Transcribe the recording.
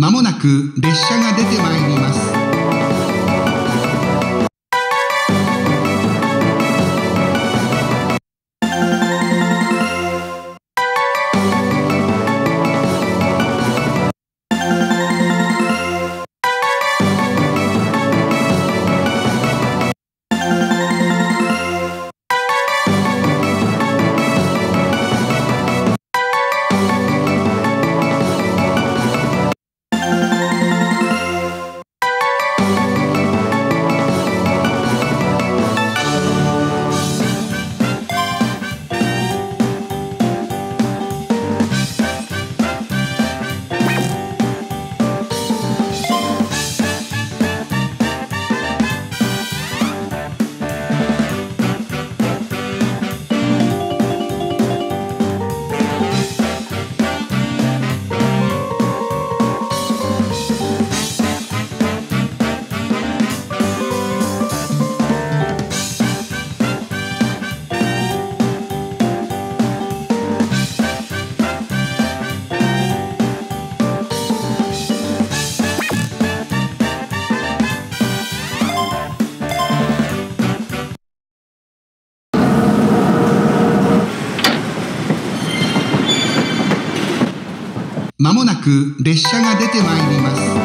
まもなく列車が出てまいります。まもなく列車が出てまいります。